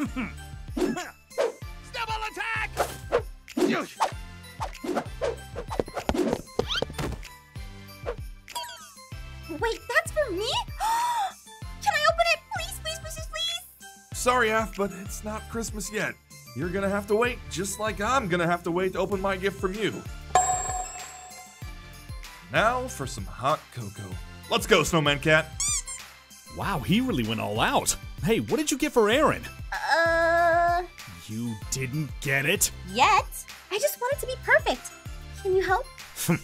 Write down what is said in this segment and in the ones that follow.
Snowball attack! Wait, that's for me? Can I open it? Please, please, please, please, please. Sorry, Af, but it's not Christmas yet. You're gonna have to wait, just like I'm gonna have to wait to open my gift from you. Now for some hot cocoa. Let's go, Snowman Cat. Wow, he really went all out. Hey, what did you get for Aaron? You didn't get it? yet? I just want it to be perfect. Can you help? Hmm.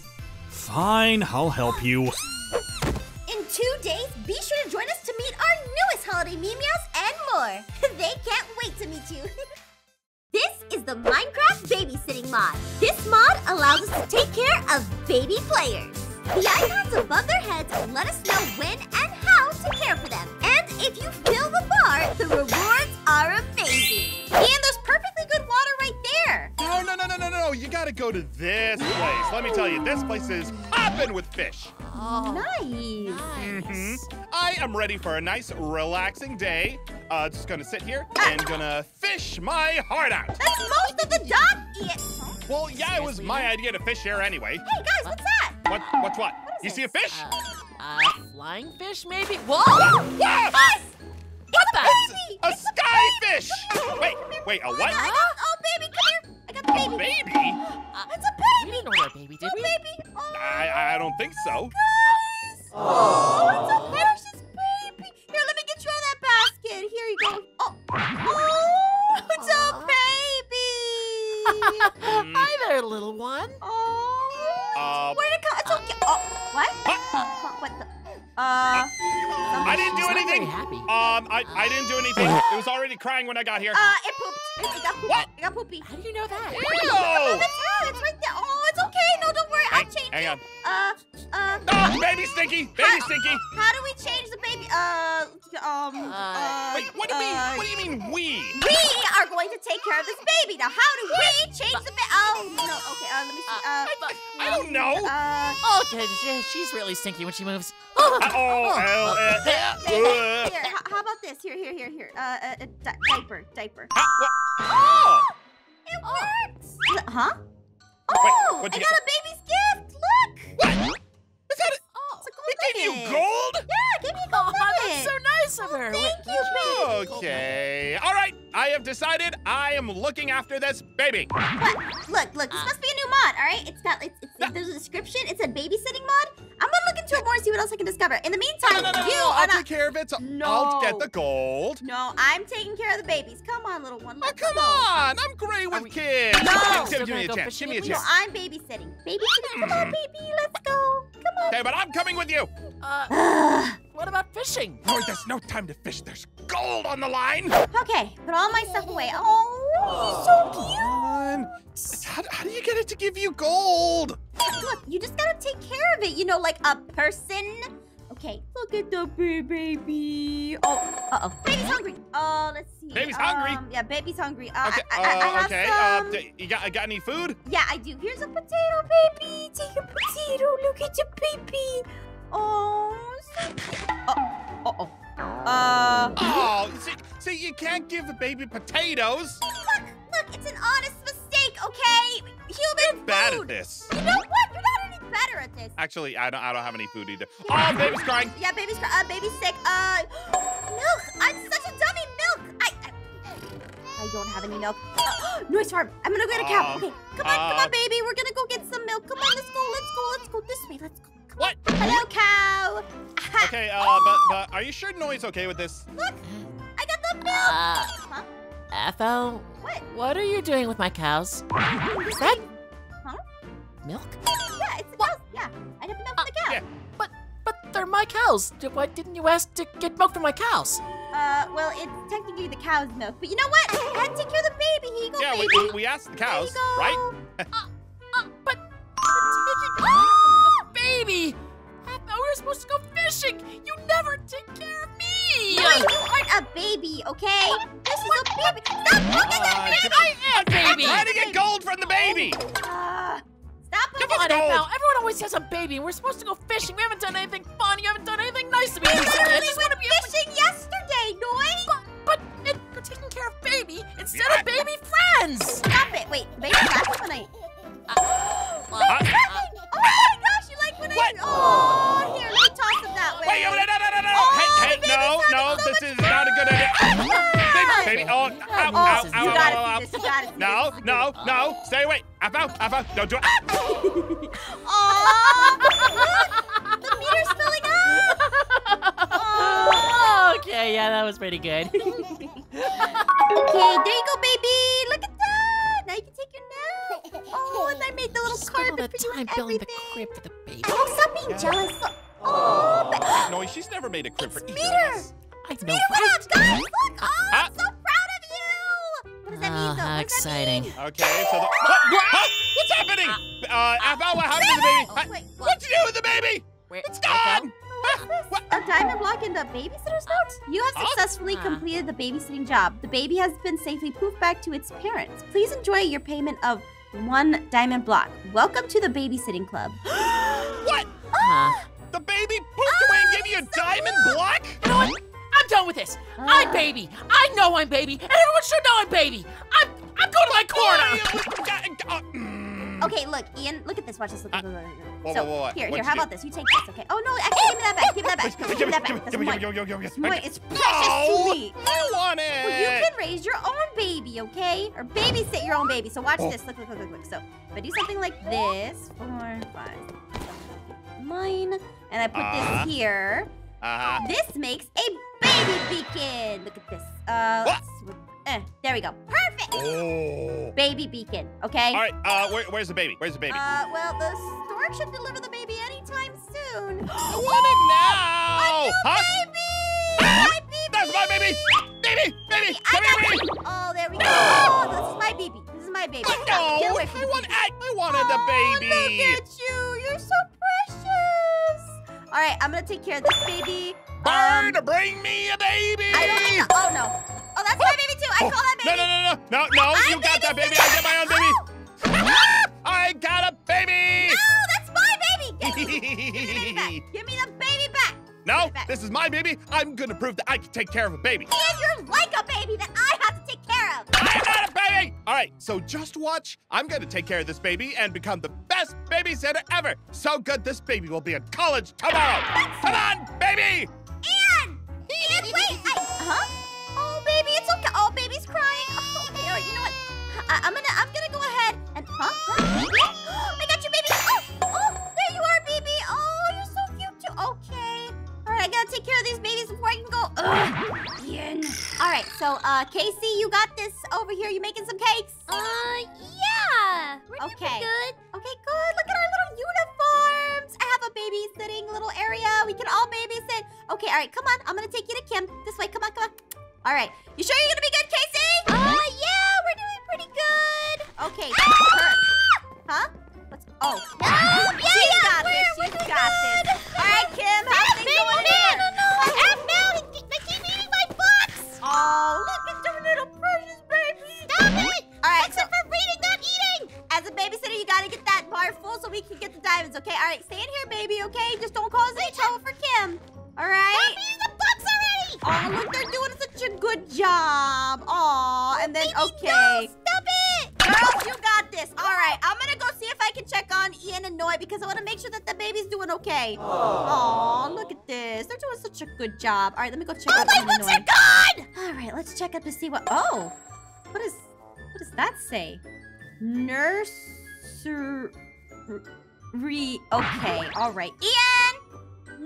Fine, I'll help you. In two days, be sure to join us to meet our newest holiday meme meows and more. they can't wait to meet you. this is the Minecraft babysitting mod. This mod allows us to take care of baby players. The icons above their heads let us know when and how to care for them. And if you fill the bar, the rewards are amazing. And no. You gotta go to this place. Let me tell you, this place is hopping with fish. Nice. hmm I am ready for a nice, relaxing day. Uh, just gonna sit here and gonna fish my heart out. That's most of the dock. Yeah. Well, yeah, it was my idea to fish here anyway. Hey guys, what's that? What? What's what? You see a fish? Uh, flying fish, maybe? Whoa! What? What the? Baby! A skyfish! Wait, wait, a what? got, I got uh, A baby. baby? It's a We baby. didn't order a baby, did Oh, we? baby. Oh, I, I oh, don't think so. guys. Oh, it's a precious baby. Here, let me get you out of that basket. Here you go. Oh, oh it's a baby. Hmm. Hi there, little one. oh, Uh, where'd it come? It's okay. Oh, what? Huh? Uh, What the? Uh, I didn't do anything. happy. Um, I, I didn't do anything. It was already crying when I got here. uh, it pooped. It, it got poopy. What? It got poopy. How do you know that? Oh, Ew! the towel. It's right there. Oh, it's okay. No, don't worry. I'll change hang it. on. Uh, uh. Oh, baby stinky! Baby stinky! How do we change the baby? Uh, um, uh, Wait, what do you uh, mean? What do you mean we? We are going to take care of this baby. Now, how do we change the baby? Oh, no. Okay, uh, let me see. Uh, But, I don't know. uh, Okay, she- she's really stinky when she moves. Oh, uh, uh, here, uh, here, how, how about this? Here, here, here, here. Uh, uh, uh di- diaper, diaper. uh, what? Oh! It works. Huh? Wait, Oh, what'd I you got get? a baby's gift. Look. What? Is that a, Oh, It's a gold it gave you gold? Yeah, give me a gold oh that's so nice of her. Thank Wait, you, baby. Okay. All right. I have decided I am looking after this baby. What? Look, look, this uh, must be a new mod, all right? It's got, it's, it's, No. there's a description. It's a babysitting mod. I'm gonna look into it more and see what else I can discover. In the meantime, No, no, no, no, you no, are I'll not. take care of it. So I'll get the gold. No, I'm taking care of the babies. Come on, little one. Oh, come go. on. I'm great with we- kids. No. Give- Still Give, me a chance. Give me a with No, chance. I'm babysitting. Babysitting. Come on, baby. Let's go. Come on. Okay, but I'm coming with you. Uh, what about fishing? No, there's no time to fish. There's gold on the line. okay, put all my stuff away. Oh, he's so cute. Come on. How, how do you get it to give you gold? Look, you just gotta take care of it. You know, like a person. Okay, look at the big baby. Oh, uh oh. Baby's hungry. Oh, let's see. Baby's hungry? Um, yeah, baby's hungry. Uh, Okay. I, I, I uh, have okay. some. Uh, you got got any food? Yeah, I do. Here's a potato, baby. Take a potato. Look at your baby. Oh, so cute. Oh, uh oh. Uh, Oh, see, see, you can't give the baby potatoes. look, look. It's an honest mistake, okay? Human Bad at food. this. You know what? You're not any better at this. Actually, I don't. I don't have any food either. Oh, baby's crying. Yeah, baby's cry- uh, baby's sick. Uh, milk. I'm such a dummy. Milk. I, I, I don't have any milk. Uh, Noi's farm. I'm gonna go get a cow. Um, Okay, come on, come uh, on, baby. We're gonna go get some milk. Come on, let's go. Let's go. Let's go this way. Let's go. Come What? on. Hello, cow. Okay. Uh, but but are you sure Noi's okay with this? Look, I got the milk. Uh, Huh? Ethel, What? what are you doing with my cows? Is that Huh? milk? Yeah, it's the cows. Yeah, I got the milk for the cow. yeah. But but they're my cows. Why didn't you ask to get milk from my cows? Uh, well, it's technically the cow's milk, but you know what? I had to take care of the baby. Here you go, Yeah, we, baby. we, we asked the cows, you go. right? Uh, but the baby. I thought we were supposed to go fishing. You never take care of me. You aren't a baby, okay? This is a baby. Stop looking Uh, at me. I am baby. Try to get gold from the baby. Uh, stop looking Come on, gold. Ethel. Everyone always says I'm baby. We're supposed to go fishing. We haven't done anything fun. You haven't done anything nice to me. I literally just went to be able fishing yesterday, Noi. But, but it, you're taking care of baby instead of baby friends. Stop it. Wait, baby clapping when I. Well, Huh? Oh my gosh, you like when What? I. Oh, here, let me toss him that way. Wait, no, no, no, no, no, this is not a good idea. Baby, baby, oh, oh ow, Oh, ow, ow, you ow, gotta ow, ow. see this. You gotta see No, this. no, no. Stay away. Up, out, up, out. Don't do it. Aw, oh. look, the meter's filling up. Aw. okay, yeah, that was pretty good. Okay, there you go, baby. Look at that. Now you can take your nap. Oh, and I made the little Spent all carpet that for you time and building the everything. crib for the baby. Oh, stop being jealous. Oh, but No, she's never made a crib for It's either of Meter. us. I know, Meter right? up, guys. Look. Oh, Huh? I'm ah. so proud of you. What does that mean, Oh, though? how What does that exciting. mean? Okay, so the. What? Huh? What's happening? Ah. Uh, Abba, what happened to the baby? Oh, Huh? wait, What'd you do with the baby? Where, It's where'd it go? gone. What? A diamond block in the babysitter's note? You have successfully Huh. completed the babysitting job. The baby has been safely poofed back to its parents. Please enjoy your payment of one diamond block. Welcome to the babysitting club. What? Huh. The baby pooped away and gave you a diamond block? You know what? I'm done with this. I'm baby. I know I'm baby, and everyone should know I'm baby. I'm I'm going to my corner. Uh, mm. Okay, look, Ian, look at this. Watch this. Look, look, look, look, look. Whoa, so, whoa, whoa, what? here, here, how do? about this? You take this, okay? Oh, no, actually, give me that back. Give me that back. Give me that back. That's Give me, mine. give me, give me, give me, It's give me. mine. It's precious No, to me. I want it. Well, you can raise your own baby, okay? Or babysit your own baby. So watch Oh. this. Look, look, look, look, look. So if I do something like this, four, five, nine, and I put Uh-huh. this here, Uh-huh. this makes a baby beacon. Look at this. Uh, eh, there we go. Perfect. Oh. Baby beacon, okay? All right, uh, where, where's the baby? Where's the baby? Uh, well, the stork should deliver the baby anytime soon. I want it now! Huh? Baby! My baby! That's my baby! Baby! Baby! I Come here, baby! Oh, there we go. Oh, this is my baby. This is my baby. Stop. No! Get away from I want baby. I, I wanted the baby! Oh, look at you. You're so. All right, I'm gonna take care of this baby. Um, Bird, bring me a baby! I don't think. Oh no. Oh, that's my baby too. I Oh, call that No, baby. no, no, no, no, no! I'm You got that baby! I get my own baby! Oh, I got a baby! no, that's my baby. Get me, give me the baby back. Give me the baby back. No, back. this is my baby. I'm gonna prove that I can take care of a baby. And you're like a baby that I have All right, so just watch. I'm gonna take care of this baby and become the best babysitter ever. So good, this baby will be in college tomorrow. Come on, baby! Ian! Ian, wait! I, huh? Oh, baby, it's okay. Oh, baby's crying. Oh, okay, all right. You know what? I, I'm gonna, I'm gonna go ahead and, huh? Huh? I got you, baby. Oh, oh, there you are, baby. Oh, you're so cute too. Okay. All right, I gotta take care of these babies before I can go. Ugh. Ian. All right, so, uh, Kacy, you got this over here. You making some cakes? Uh, yeah. We're Okay. good. Okay, good. Look at our little uniforms. I have a babysitting little area. We can all babysit. Okay, all right, come on. I'm gonna take you to Kim. This way. Come on, come on. All right. You sure you're gonna be good, Okay. Just don't cause any trouble for Kim. All right. Stop eating the books already. Oh, look, they're doing such a good job. Aw, and then, Baby, okay. No, stop it. Girls, you got this. All right, I'm gonna go see if I can check on Ian and Noi because I want to make sure that the baby's doing okay. Aw, look at this. They're doing such a good job. All right, let me go check Oh, on my Ian and books are gone. All right, let's check up to see what. Oh, what is what does that say? Nursery. Okay, all right. Ian, Noi.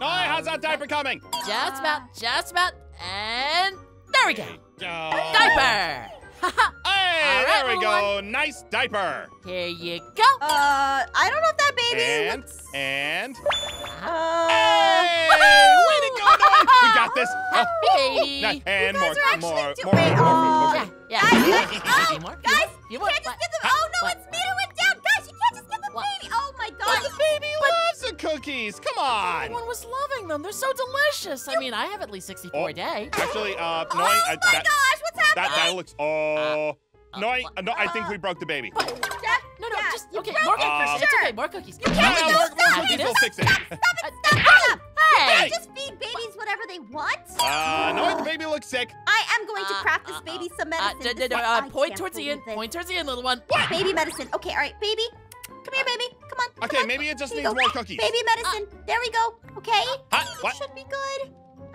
Noi, how's that diaper coming? Just about, just about, and there we go. Oh. Diaper. Hey, All right, there we little go. Nice diaper. Here you go. Uh, I don't know if that baby And, looks. and, Uh, hey, way to go, Noi. We got this. Oh, Baby. nice. And You more, guys are actually more, do- more, wait, more, more, oh. more, more. Yeah, Guys, yeah. guys, You oh, want more? guys, You You want can't just what? get them. Huh? Oh cookies. Come on. Everyone was loving them. They're so delicious. I mean, I have at least 64 Oh. a day. Actually, uh, no, Oh Noi, my uh, gosh, what's happening? that looks, oh. Uh, Noi, what? uh, no, I think we broke the baby. What? Jeff, No, no, yeah, just okay. broke More it for cookies. It's okay. More cookies. You can't no, do more, that. more Happy cookies this? will fix it. Stop it, stop, stop. Hey! Just feed babies whatever they want. Uh, no, the baby looks sick. I am going to Uh, craft this uh, baby some Uh, medicine. d- This d- is- uh, point towards the end. Point towards the end, little one. Baby medicine. Okay, all right, baby. Come here, baby. Come on. come Okay, on. maybe it just Here you needs go. more cookies. Baby medicine. there we go. Okay. Huh? What? should be good. Um.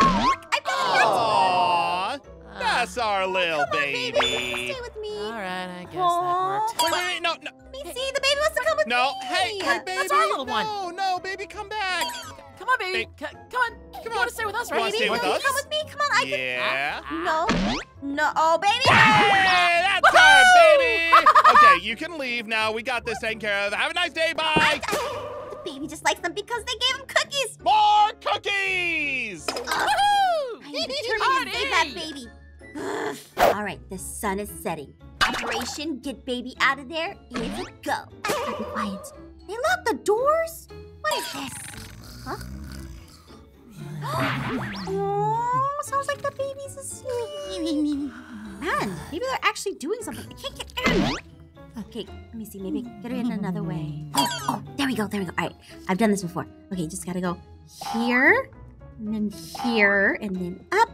Oh, look, I found it. Aww, Uh, that's our little Come on, baby. baby. Stay with me. All right, I guess Aw. that worked. Wait, wait, wait, no, no, Let me see. The baby wants to come with no. me. Hey, hey, baby. That's our little no, one. no, no, baby, come back. Come on, baby. C- come on. you on. want to stay with us, right? wanna stay with us? come with me? Come on, I Yeah. can. No. No. Oh, baby. Hey, that's our baby. Okay, you can leave now. We got this taken care of. Have a nice day. Bye. The baby just likes them because they gave him cookies. More cookies. I am to save that baby. All right, the sun is setting. Operation Get Baby Out of There is a go. Be quiet. They locked the doors? What is this? Huh? oh, sounds like the baby's asleep. Man, maybe they're actually doing something. I can't get in. Okay, let me see. Maybe get her in another way. Oh, oh, there we go. There we go. All right, I've done this before. Okay, just gotta go here, and then here, and then up.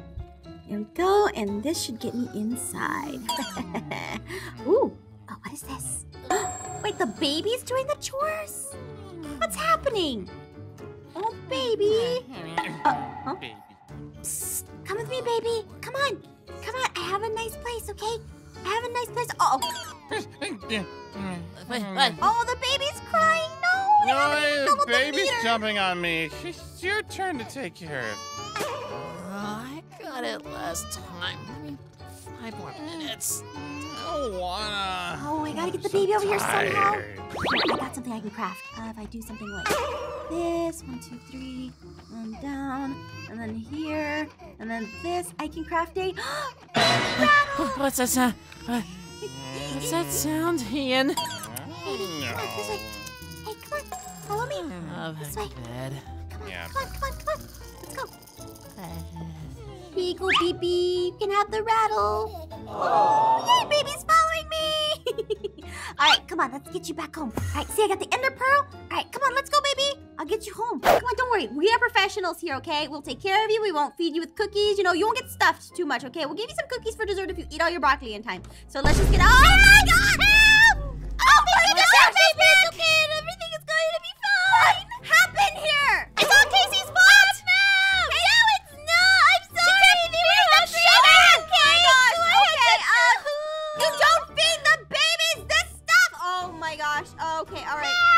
There we go, and this should get me inside. Ooh, oh, what is this? Wait, the baby's doing the chores? What's happening? Oh, baby. Uh, huh? Psst, come with me, baby. Come on. Come on. I have a nice place, okay? Have a nice place. Oh, Wait, what? oh, the baby's crying. No. No, no, the baby's meter. jumping on me. It's your turn to take care of. Oh, I got it last time. Give me five more minutes. I don't wanna. Oh, I gotta get the baby over here somehow. I got something I can craft. Uh, if I do something like this, one, two, three, and down, and then here, and then this, I can craft a. What's that sound? Uh, what's that sound, Ian? Baby, come on, this way. Hey, come on, follow me. Oh, This way. bed. Come on, Yeah. Beagle beep beep, you can have the rattle. Hey, baby's following me. All right, come on, let's get you back home. All right, see, I got the ender pearl. All right, come on, let's go, baby. I'll get you home. Come on, don't worry. We are professionals here, okay? We'll take care of you. We won't feed you with cookies. You know, you won't get stuffed too much, okay? We'll give you some cookies for dessert if you eat all your broccoli in time. So let's just get. Oh my God! Okay. All right. Kim,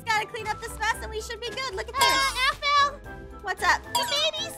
just gotta clean up this mess and we should be good. Look at this. uh, What's up? the babies,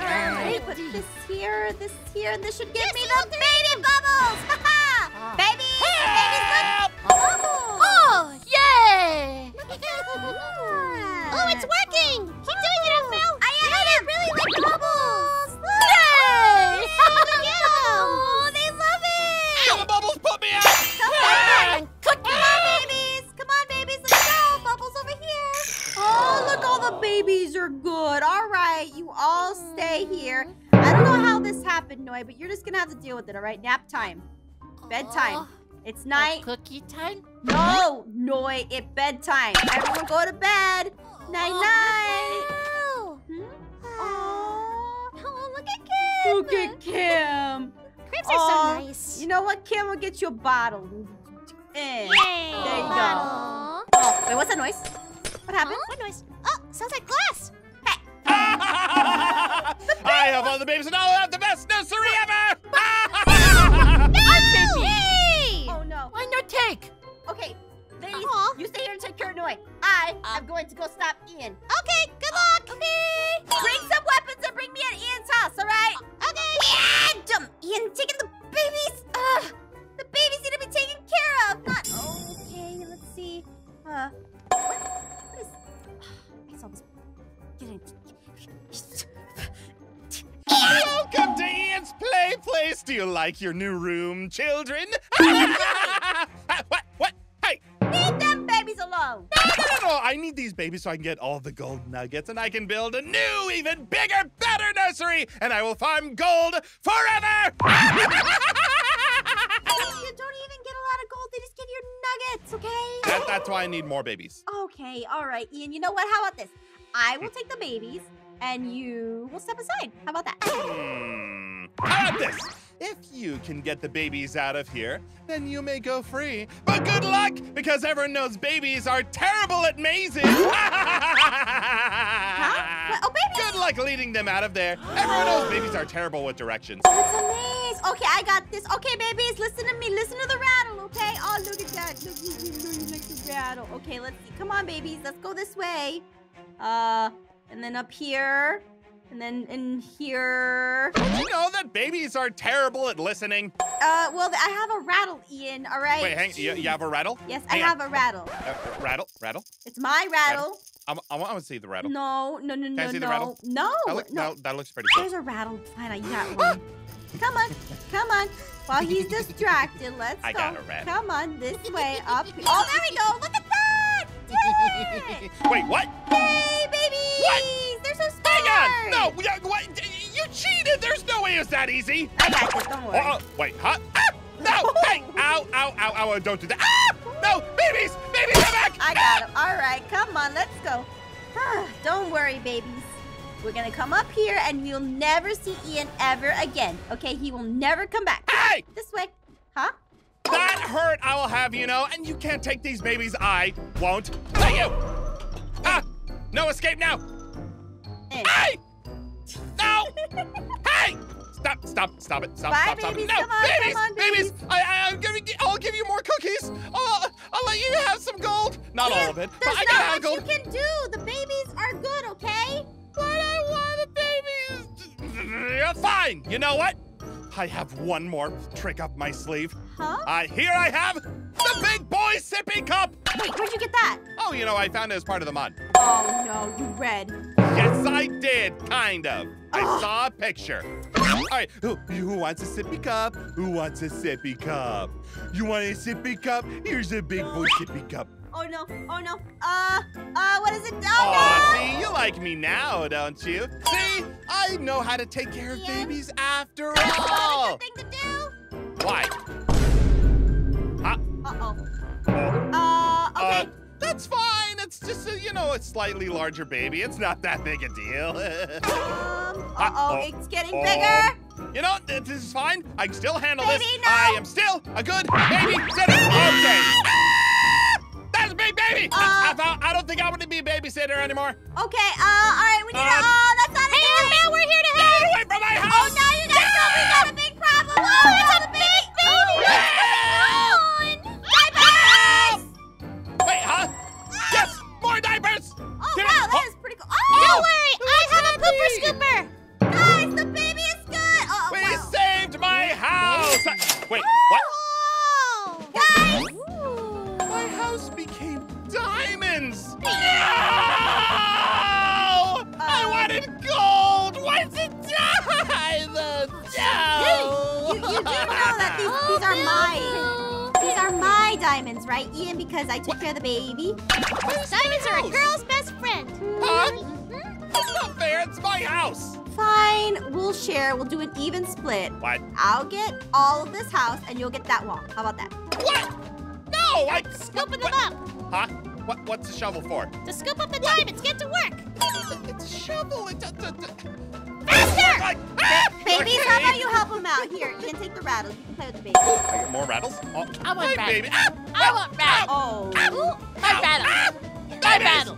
Alright, put this here, this here, and this should give me the baby bubbles! Haha! Babies! Babies, Help! look! Bubbles! Oh, yay! Ah. Oh, it's working. Noi, but you're just gonna have to deal with it, all right? Nap time. Bedtime. It's night. Cookie time? No, Noi, it bedtime. Everyone go to bed. Night night. Oh, Hmm? Oh, look at Kim. Look at Kim. Cribs are Aw, so nice. You know what? Kim will get you a bottle. Eh. Yay. There you go. Oh, wait, what's that noise? What happened? Huh? What noise? Oh, sounds like glass. I have all the babies and I'll have the best nursery ever! Yay! Oh no. Why no take? Okay, ladies, Aw. Uh-huh. you stay here and take care of Noi. I uh. am going to go stop Ian. Okay, good uh, luck. Okay. Bring some weapons and bring me at Ian's house, all right? Okay. Ian, dumb Ian, taking the babies. Ugh, Do you like your new room, children? what? What? Hey! Leave them babies alone. No, no, no, no! I need these babies so I can get all the gold nuggets and I can build a new, even bigger, better nursery, and I will farm gold forever! You don't even get a lot of gold. They just give you nuggets, okay? That- that's why I need more babies. Okay, all right, Ian. You know what? How about this? I will take the babies, and you will step aside. How about that? Hmm. How about this? If you can get the babies out of here, then you may go free. But good luck, because everyone knows babies are terrible at mazes. Huh? Oh, babies! Good luck leading them out of there. Everyone knows babies are terrible with directions. That's amazing. Okay, I got this. Okay, babies, listen to me. Listen to the rattle, okay? Oh, look at that. Look, you like the rattle. Okay, let's see. Come on, babies. Let's go this way. Uh, and then up here. And then in here. Did you know that babies are terrible at listening? Uh, well, I have a rattle, Ian, all right? Wait, hang. You, you have a rattle? Yes, I Hang on. have a rattle. Uh, rattle, rattle. It's my rattle. I'm, I want to see the rattle. No, no, no, no, I see the no. rattle? No, That look- no. no, that looks pretty cool. There's a rattle. Fine, I got one. Come on, come on. While he's distracted, let's I go. got a rattle. Come on, this way, up. Here. Oh, there we go. Look at that. It. Wait, what? Yay, babies! What? So smart. Hang on! No, uh, what? You cheated! There's no way it's that easy! I got this. Don't worry. Oh, oh, wait, huh? Ah! No! Hey! Ow, ow, ow, ow, don't do that! Ah! No! Babies! Babies, come back! I got him. All right, come on, let's go. Don't worry, babies. We're gonna come up here, and you'll never see Ian ever again. Okay? He will never come back. Hey! This way. Huh? That hurt, I will have you know, and you can't take these babies. I won't let you! Ah! No escape now! In. Hey! No! hey! Stop! Stop! Stop it! Stop! Bye, stop! Stop! babies. No! Come on, come babies! on, babies! babies. I, I, I'm gonna. gi- I'll give you more cookies. I'll, I'll let you have some gold. Not all of it, but There's I can not have much gold. you can do. The babies are good, okay? But I want the babies. Fine. You know what? I have one more trick up my sleeve. Huh? Uh, here I have the big boy sippy cup. Wait, where'd you get that? Oh, you know, I found it as part of the mod. Oh no, you read. Yes, I did, kind of. I Ugh. saw a picture. All right, who, who wants a sippy cup? Who wants a sippy cup? You want a sippy cup? Here's a big boy sippy cup. Oh no, oh no. Uh, uh, what is it? Oh, Aw, no! see, you like me now, don't you? See, I know how to take care of Ian? babies after That's not a all. good thing to do. Why? Huh? Uh-oh. Uh, okay. Uh, that's fine. It's just, a, you know, a slightly larger baby. It's not that big a deal. um, uh-oh, uh, it's getting oh. bigger. you know, th- this is fine. I can still handle Baby, this. no. I am still a good baby sitter. Okay. Baby. I, Uh. I, thought- I don't think I want to be a babysitter anymore. Okay, uh, all right, we need uh, a care of the baby. Diamonds are a girl's best friend. Huh? That's not fair, it's my house! Fine, we'll share. We'll do an even split. What? I'll get all of this house, and you'll get that wall. How about that? What? No, I... Scooping them what- up. Huh? What, what's the shovel for? To scoop up the diamonds, get to work. It's a shovel. It's a... Faster! Like, ah! Babies, Okay. how about you help him out? Here, Ian, take the rattles. You can play with the baby. I get more rattles? Oh, I want hey, rattles. baby. Ah! I want rattle. Oh. My Ow! rattle. Ah! My Babies! rattle.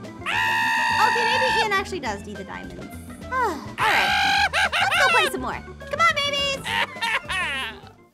Okay, maybe Ian actually does need the diamonds. All right, let's go play some more.